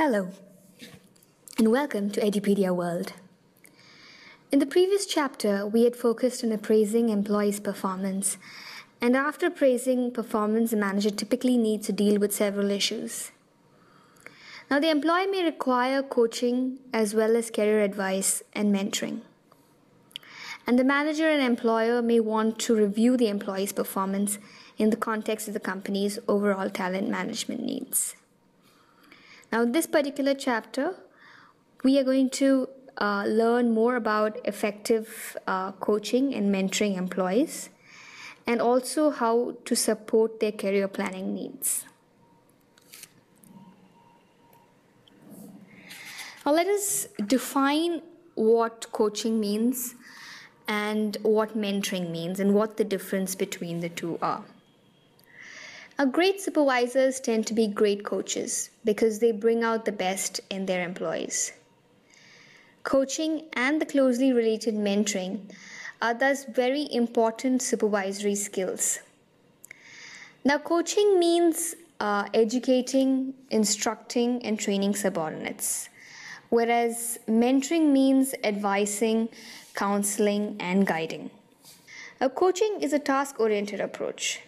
Hello, and welcome to Edupedia World. In the previous chapter, we had focused on appraising employees' performance, and after appraising performance, the manager typically needs to deal with several issues. Now, the employee may require coaching as well as career advice and mentoring. And the manager and employer may want to review the employee's performance in the context of the company's overall talent management needs. Now, in this particular chapter, we are going to uh, learn more about effective uh, coaching and mentoring employees and also how to support their career planning needs. Now, let us define what coaching means and what mentoring means and what the difference between the two are. Now, great supervisors tend to be great coaches because they bring out the best in their employees. Coaching and the closely related mentoring are thus very important supervisory skills. Now, coaching means uh, educating, instructing, and training subordinates, whereas mentoring means advising, counseling, and guiding. Now, coaching is a task oriented approach.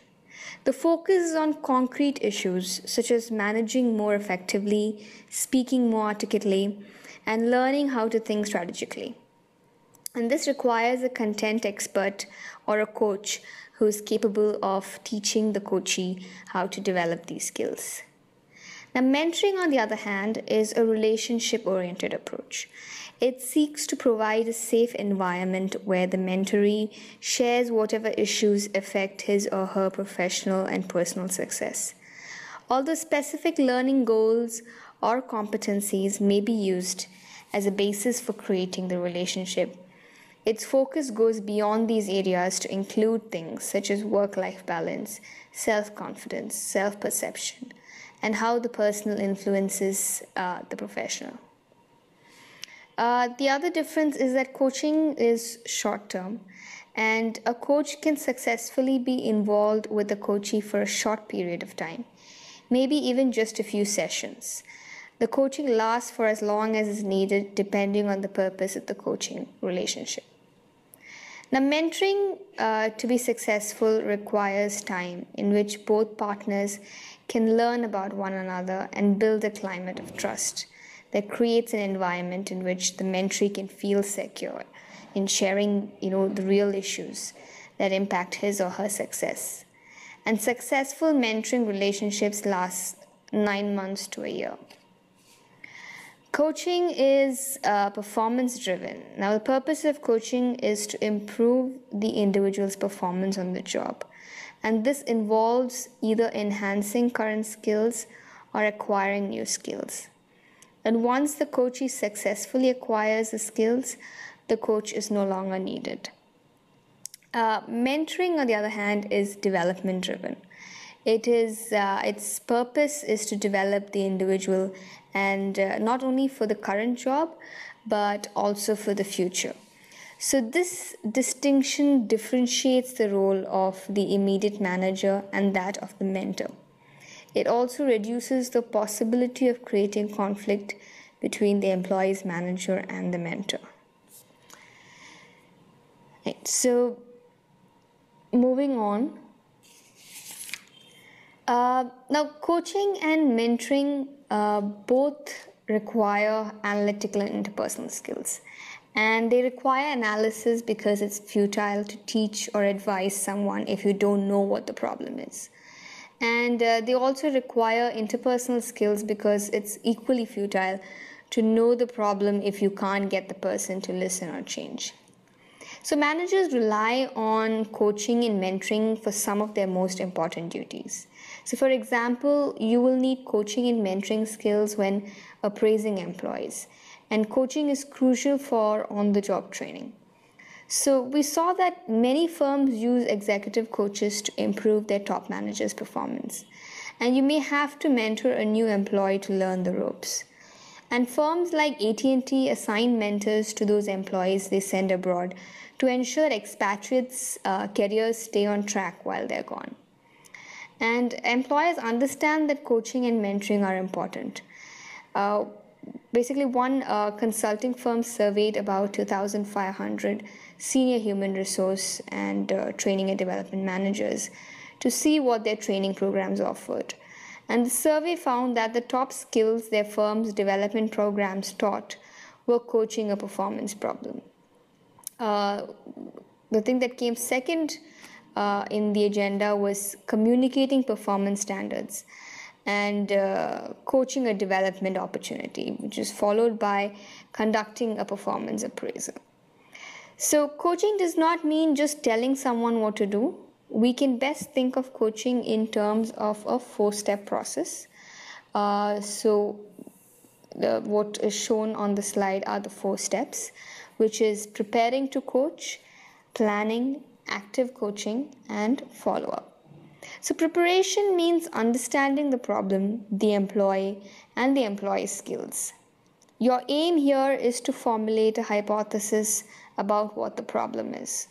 The focus is on concrete issues such as managing more effectively, speaking more articulately, and learning how to think strategically. And this requires a content expert or a coach who is capable of teaching the coachee how to develop these skills. Now, mentoring, on the other hand, is a relationship oriented approach. It seeks to provide a safe environment where the mentoree shares whatever issues affect his or her professional and personal success. Although specific learning goals or competencies may be used as a basis for creating the relationship, its focus goes beyond these areas to include things such as work life balance, self confidence, self perception, and how the personal influences uh, the professional. Uh, the other difference is that coaching is short term, and a coach can successfully be involved with the coachee for a short period of time, maybe even just a few sessions. The coaching lasts for as long as is needed, depending on the purpose of the coaching relationship. Now, mentoring uh, to be successful requires time in which both partners can learn about one another and build a climate of trust that creates an environment in which the mentee can feel secure in sharing you know the real issues that impact his or her success. And successful mentoring relationships last nine months to a year coaching is uh, performance driven now the purpose of coaching is to improve the individual's performance on the job and this involves either enhancing current skills or acquiring new skills and once the coachee successfully acquires the skills, the coach is no longer needed. Uh, mentoring, on the other hand, is development driven. It is uh, its purpose is to develop the individual, and uh, not only for the current job, but also for the future. So this distinction differentiates the role of the immediate manager and that of the mentor. It also reduces the possibility of creating conflict between the employee's manager and the mentor. Right, so, moving on. Uh, now, coaching and mentoring uh, both require analytical and interpersonal skills. And they require analysis because it's futile to teach or advise someone if you don't know what the problem is and uh, they also require interpersonal skills because it's equally futile to know the problem if you can't get the person to listen or change. So, managers rely on coaching and mentoring for some of their most important duties. So, for example, you will need coaching and mentoring skills when appraising employees, and coaching is crucial for on the job training. So we saw that many firms use executive coaches to improve their top managers' performance. And you may have to mentor a new employee to learn the ropes. And firms like AT&T assign mentors to those employees they send abroad to ensure expatriates' uh, careers stay on track while they're gone. And employers understand that coaching and mentoring are important. Uh, basically, one uh, consulting firm surveyed about 2,500 senior human resource and uh, training and development managers to see what their training programs offered. And the survey found that the top skills their firm's development programs taught were coaching a performance problem. Uh, the thing that came second uh, in the agenda was communicating performance standards and uh, coaching a development opportunity, which is followed by conducting a performance appraisal. So, coaching does not mean just telling someone what to do. We can best think of coaching in terms of a four step process. Uh, so, the, what is shown on the slide are the four steps, which is preparing to coach, planning, active coaching, and follow up. So, preparation means understanding the problem, the employee, and the employee's skills. Your aim here is to formulate a hypothesis about what the problem is.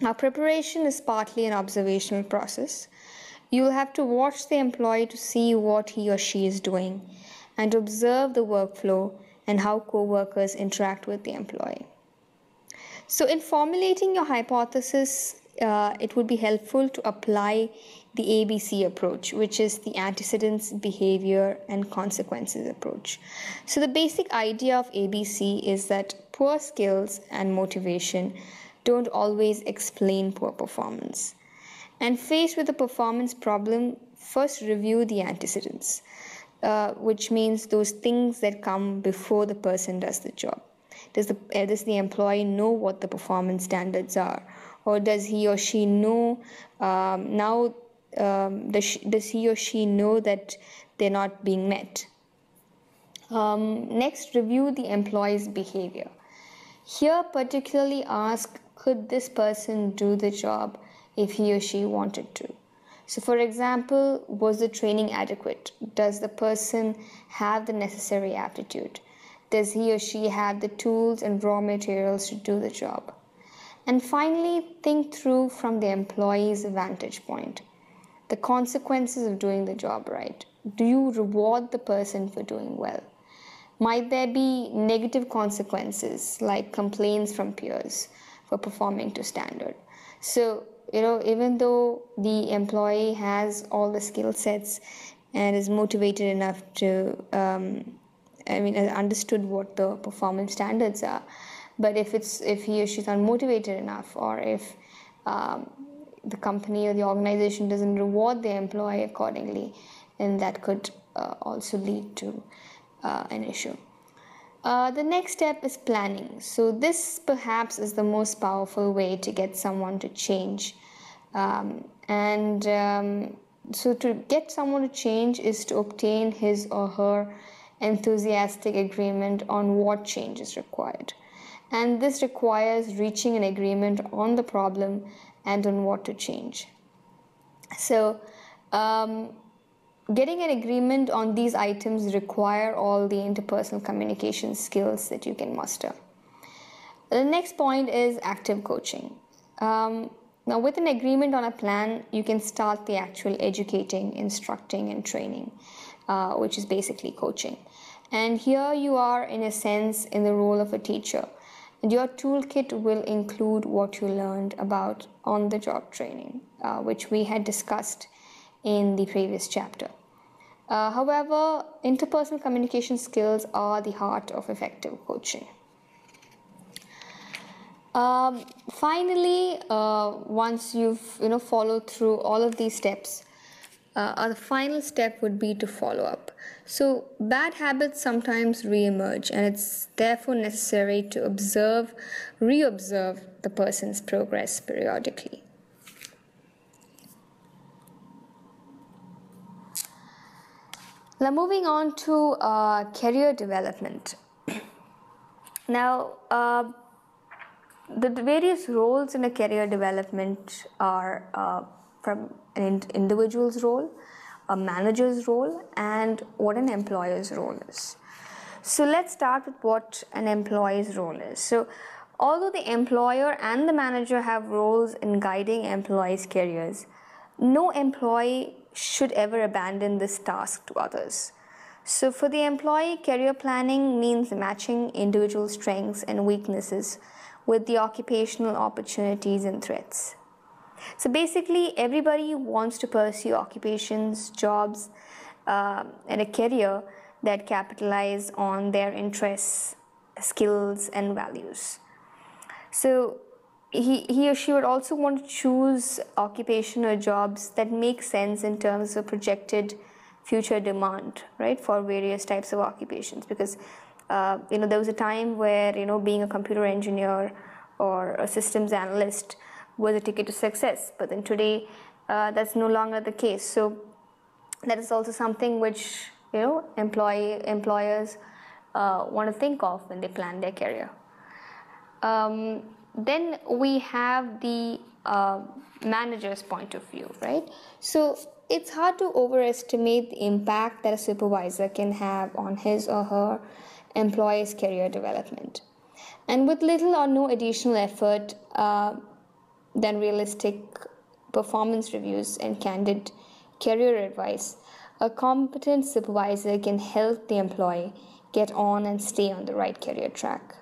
Now, preparation is partly an observational process. You will have to watch the employee to see what he or she is doing and observe the workflow and how co workers interact with the employee. So, in formulating your hypothesis, uh, it would be helpful to apply the ABC approach, which is the antecedents, behavior, and consequences approach. So, the basic idea of ABC is that poor skills and motivation don't always explain poor performance. And faced with a performance problem, first review the antecedents, uh, which means those things that come before the person does the job. Does the, uh, does the employee know what the performance standards are? Or does he or she know um, now? Um, does, does he or she know that they're not being met? Um, next, review the employee's behavior. Here, particularly ask could this person do the job if he or she wanted to? So, for example, was the training adequate? Does the person have the necessary aptitude? Does he or she have the tools and raw materials to do the job? And finally, think through from the employee's vantage point the consequences of doing the job right. Do you reward the person for doing well? Might there be negative consequences like complaints from peers for performing to standard? So, you know, even though the employee has all the skill sets and is motivated enough to um, I mean, understood what the performance standards are. But if it's if he or she's unmotivated enough, or if um, the company or the organization doesn't reward the employee accordingly, then that could uh, also lead to uh, an issue. Uh, the next step is planning. So, this perhaps is the most powerful way to get someone to change. Um, and um, so, to get someone to change is to obtain his or her enthusiastic agreement on what change is required. And this requires reaching an agreement on the problem and on what to change. So, um, getting an agreement on these items require all the interpersonal communication skills that you can muster. The next point is active coaching. Um, now, with an agreement on a plan, you can start the actual educating, instructing, and training, uh, which is basically coaching. And here you are, in a sense, in the role of a teacher. And your toolkit will include what you learned about on the job training, uh, which we had discussed in the previous chapter. Uh, however, interpersonal communication skills are the heart of effective coaching. Um, finally, uh, once you've you know followed through all of these steps, uh, our final step would be to follow up. So, bad habits sometimes re emerge, and it's therefore necessary to observe, re observe the person's progress periodically. Now, moving on to uh, career development. now, uh, the, the, various roles in a career development are uh, from an individual's role, a manager's role, and what an employer's role is. So let's start with what an employee's role is. So, although the employer and the manager have roles in guiding employees' careers, no employee should ever abandon this task to others. So, for the employee, career planning means matching individual strengths and weaknesses with the occupational opportunities and threats. So, basically, everybody wants to pursue occupations, jobs, uh, and a career that capitalize on their interests, skills, and values. So, he, he or she would also want to choose occupation or jobs that make sense in terms of projected future demand, right, for various types of occupations. Because, uh, you know, there was a time where, you know, being a computer engineer or a systems analyst was a ticket to success. But then today, uh, that's no longer the case. So that is also something which, you know, employee, employers uh, want to think of when they plan their career. Um, then we have the uh, manager's point of view, right? So it's hard to overestimate the impact that a supervisor can have on his or her employee's career development. And with little or no additional effort uh, than realistic performance reviews and candid career advice, a competent supervisor can help the employee get on and stay on the right career track.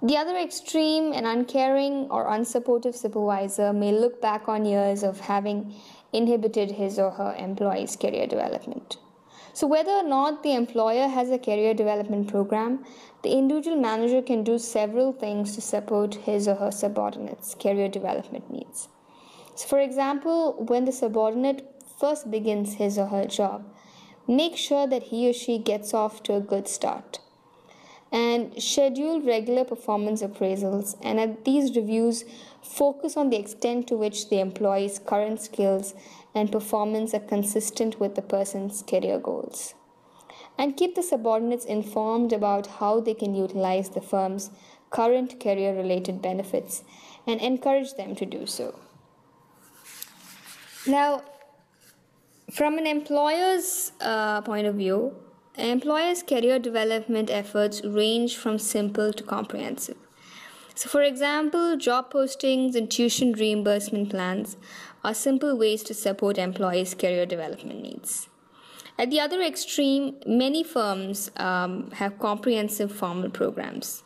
The other extreme, an uncaring or unsupportive supervisor may look back on years of having inhibited his or her employee's career development. So, whether or not the employer has a career development program, the individual manager can do several things to support his or her subordinates' career development needs. So, for example, when the subordinate first begins his or her job, make sure that he or she gets off to a good start and schedule regular performance appraisals and at these reviews focus on the extent to which the employee's current skills and performance are consistent with the person's career goals and keep the subordinates informed about how they can utilize the firm's current career related benefits and encourage them to do so now from an employer's uh, point of view Employers' career development efforts range from simple to comprehensive. So, for example, job postings and tuition reimbursement plans are simple ways to support employees' career development needs. At the other extreme, many firms um, have comprehensive formal programs.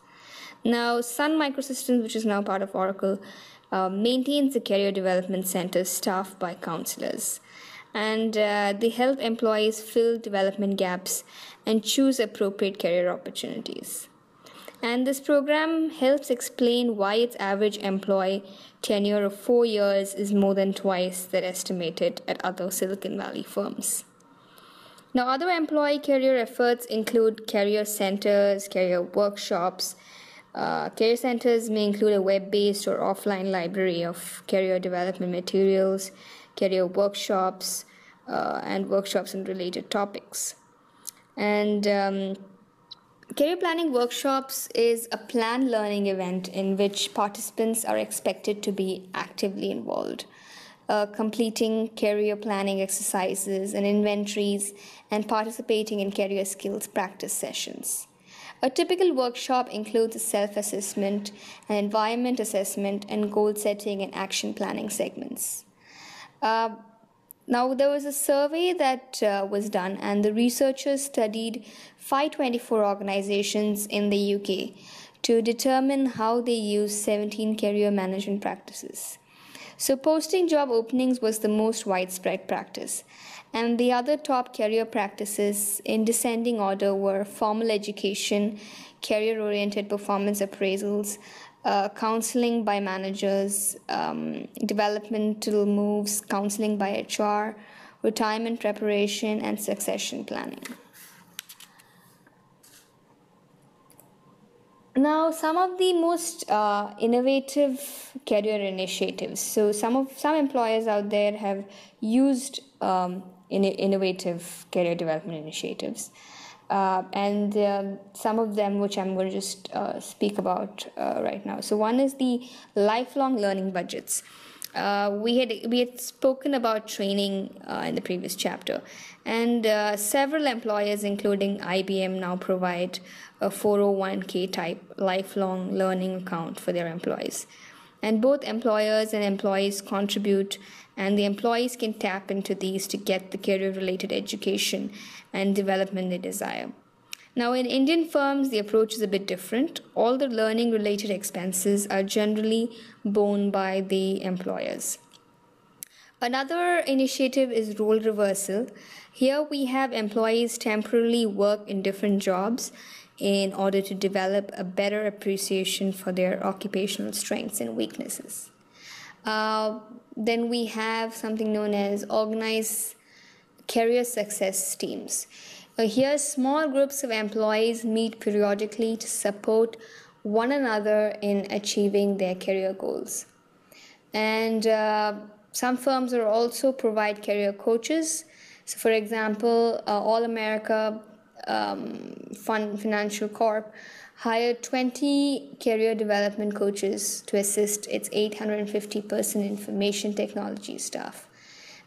Now, Sun Microsystems, which is now part of Oracle, uh, maintains the career development Center staffed by counselors and uh, they help employees fill development gaps and choose appropriate career opportunities. And this program helps explain why its average employee tenure of four years is more than twice that estimated at other Silicon Valley firms. Now, other employee career efforts include career centers, career workshops. Uh, career centers may include a web based or offline library of career development materials career workshops, uh, and workshops on related topics. And um, Career Planning Workshops is a planned learning event in which participants are expected to be actively involved, uh, completing career planning exercises and inventories, and participating in career skills practice sessions. A typical workshop includes a self assessment, an environment assessment, and goal setting and action planning segments. Uh, now, there was a survey that uh, was done, and the researchers studied 524 organizations in the UK to determine how they use 17 career management practices. So, posting job openings was the most widespread practice, and the other top career practices in descending order were formal education, career oriented performance appraisals, uh, counseling by managers, um, developmental moves, counseling by HR, retirement preparation, and succession planning. Now, some of the most uh, innovative career initiatives. So, some of some employers out there have used um, in, innovative career development initiatives uh, and um, some of them which I'm going to just uh, speak about uh, right now. So one is the lifelong learning budgets. Uh, we had we had spoken about training uh, in the previous chapter, and uh, several employers, including IBM, now provide a 401k type lifelong learning account for their employees. And both employers and employees contribute, and the employees can tap into these to get the career related education and development they desire. Now, in Indian firms, the approach is a bit different. All the learning related expenses are generally borne by the employers. Another initiative is role reversal. Here we have employees temporarily work in different jobs in order to develop a better appreciation for their occupational strengths and weaknesses. Uh, then we have something known as organized career success teams. Uh, here, small groups of employees meet periodically to support one another in achieving their career goals. And uh, some firms are also provide career coaches. So, for example, uh, Allmerica um, Fund Financial Corp hired 20 career development coaches to assist its 850 person information technology staff.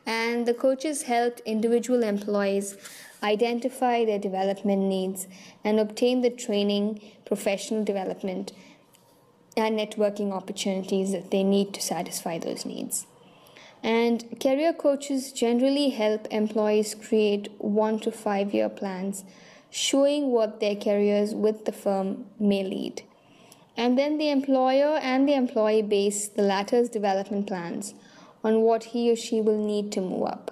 And the coaches helped individual employees identify their development needs and obtain the training, professional development, and networking opportunities that they need to satisfy those needs. And career coaches generally help employees create one to five year plans, showing what their careers with the firm may lead. And then the employer and the employee base the latter's development plans on what he or she will need to move up.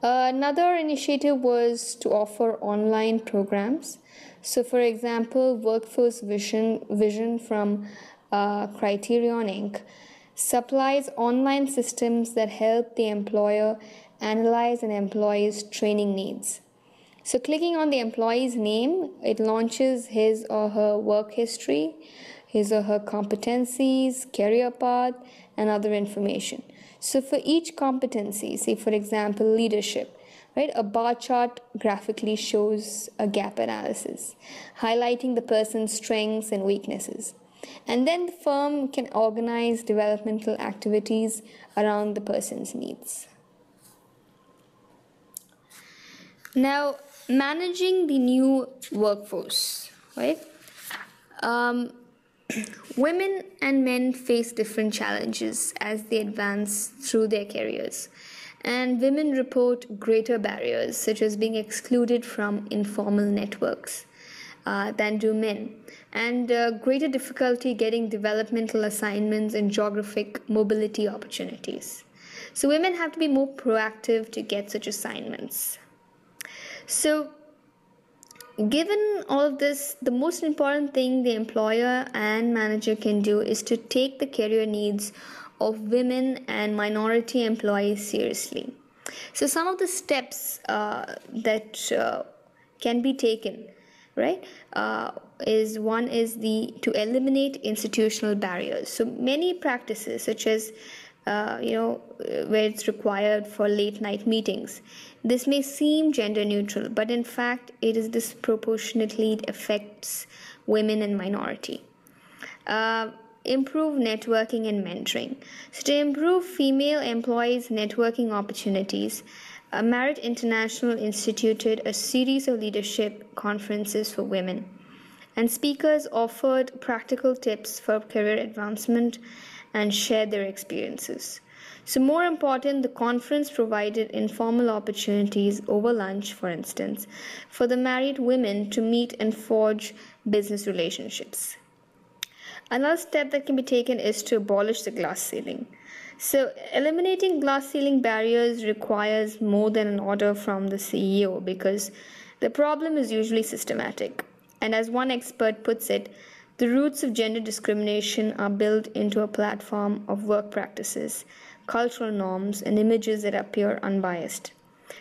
another initiative was to offer online programs. So, for example, Workforce Vision, Vision from uh, Criterion Inc supplies online systems that help the employer analyze an employee's training needs. So, clicking on the employee's name, it launches his or her work history, his or her competencies, career path, and other information. So, for each competency, say for example, leadership, right, a bar chart graphically shows a gap analysis, highlighting the person's strengths and weaknesses. And then the firm can organize developmental activities around the person's needs. Now, managing the new workforce, right? Um, women and men face different challenges as they advance through their careers. And women report greater barriers, such as being excluded from informal networks, uh, than do men and uh, greater difficulty getting developmental assignments and geographic mobility opportunities. So, women have to be more proactive to get such assignments. So, given all of this, the most important thing the employer and manager can do is to take the career needs of women and minority employees seriously. So, some of the steps uh, that uh, can be taken right uh, is one is the to eliminate institutional barriers so many practices such as uh, you know where it's required for late night meetings this may seem gender neutral but in fact it is disproportionately affects women and minority. Uh, improve networking and mentoring. So to improve female employees networking opportunities Marriott International instituted a series of leadership conferences for women, and speakers offered practical tips for career advancement and shared their experiences. So, more important, the conference provided informal opportunities over lunch, for instance, for the Marriott women to meet and forge business relationships. Another step that can be taken is to abolish the glass ceiling. So, eliminating glass ceiling barriers requires more than an order from the CEO because the problem is usually systematic. And as one expert puts it, the roots of gender discrimination are built into a platform of work practices, cultural norms, and images that appear unbiased.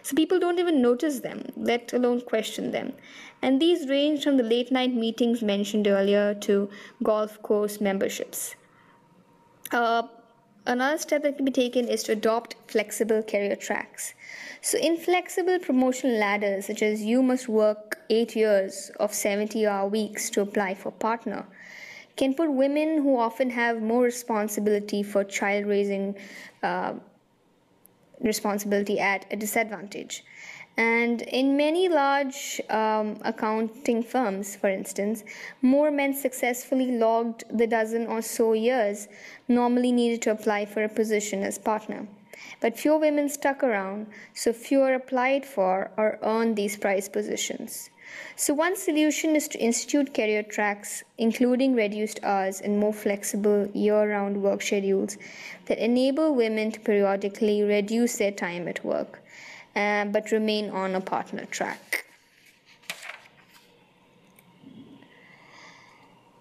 So people don't even notice them, let alone question them. And these range from the late night meetings mentioned earlier to golf course memberships. Uh, Another step that can be taken is to adopt flexible career tracks. So, inflexible promotional ladders, such as you must work eight years of 70 hour weeks to apply for partner, can put women who often have more responsibility for child raising uh, responsibility at a disadvantage. And in many large um, accounting firms, for instance, more men successfully logged the dozen or so years normally needed to apply for a position as partner. But few women stuck around, so fewer applied for or earned these prize positions. So, one solution is to institute career tracks, including reduced hours and more flexible year round work schedules that enable women to periodically reduce their time at work uh, but remain on a partner track.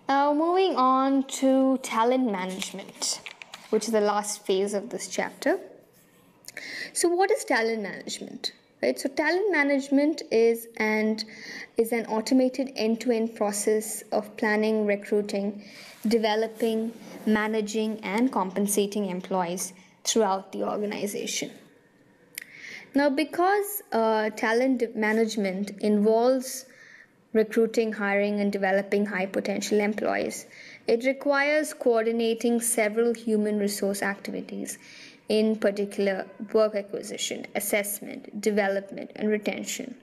Now, moving on to talent management, which is the last phase of this chapter. So, what is talent management? Right? So, talent management is and is an automated end-to-end process of planning, recruiting, developing, managing, and compensating employees throughout the organization. Now, because uh, talent management involves recruiting, hiring, and developing high potential employees, it requires coordinating several human resource activities, in particular, work acquisition, assessment, development, and retention.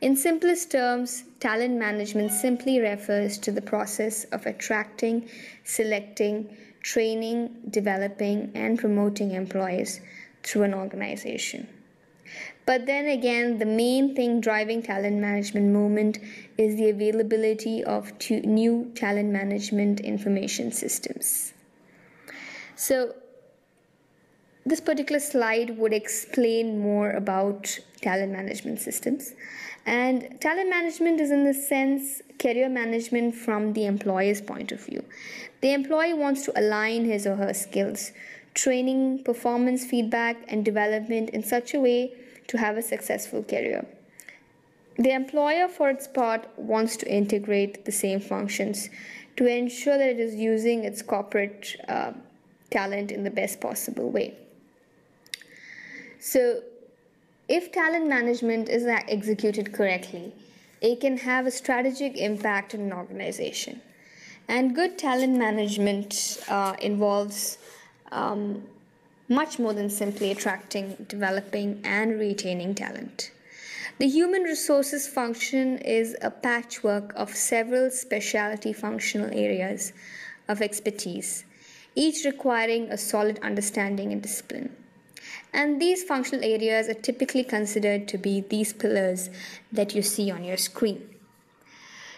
In simplest terms, talent management simply refers to the process of attracting, selecting, training, developing, and promoting employees through an organization. But then again, the main thing driving talent management movement is the availability of new talent management information systems. So, this particular slide would explain more about talent management systems. And talent management is, in the sense, career management from the employer's point of view. The employee wants to align his or her skills, training, performance feedback, and development in such a way to have a successful career. The employer, for its part, wants to integrate the same functions to ensure that it is using its corporate uh, talent in the best possible way. So, if talent management is executed correctly, it can have a strategic impact on an organization. And good talent management uh, involves um, much more than simply attracting, developing, and retaining talent. The human resources function is a patchwork of several specialty functional areas of expertise, each requiring a solid understanding and discipline. And these functional areas are typically considered to be these pillars that you see on your screen.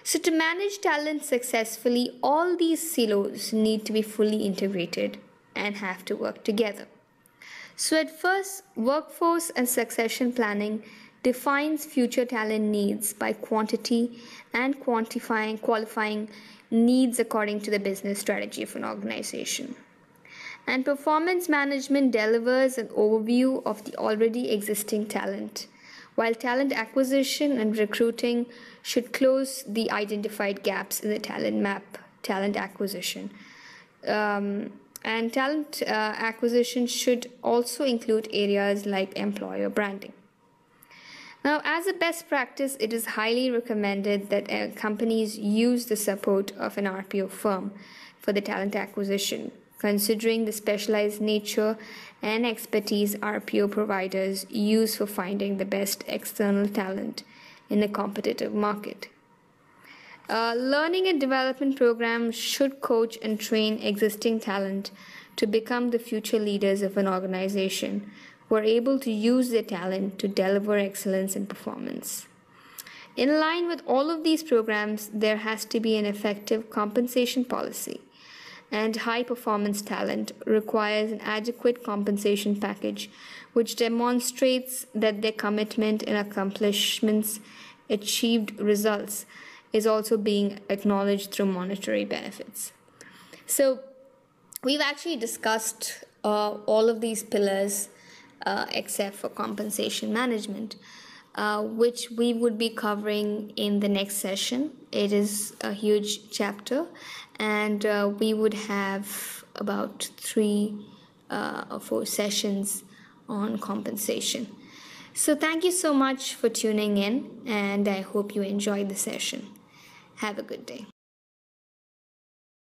So, to manage talent successfully, all these silos need to be fully integrated and have to work together. So, at first, workforce and succession planning defines future talent needs by quantity and quantifying qualifying needs according to the business strategy of an organization. And performance management delivers an overview of the already existing talent, while talent acquisition and recruiting should close the identified gaps in the talent map, talent acquisition. Um, and talent uh, acquisition should also include areas like employer branding. Now, as a best practice, it is highly recommended that uh, companies use the support of an RPO firm for the talent acquisition, considering the specialized nature and expertise RPO providers use for finding the best external talent in a competitive market. Uh, learning and development programs should coach and train existing talent to become the future leaders of an organization who are able to use their talent to deliver excellence in performance. In line with all of these programs, there has to be an effective compensation policy, and high performance talent requires an adequate compensation package which demonstrates that their commitment and accomplishments achieved results is also being acknowledged through monetary benefits. So, we've actually discussed uh, all of these pillars uh, except for compensation management. Uh, which we would be covering in the next session. It is a huge chapter, and uh, we would have about three uh, or four sessions on compensation. So, thank you so much for tuning in, and I hope you enjoyed the session. Have a good day.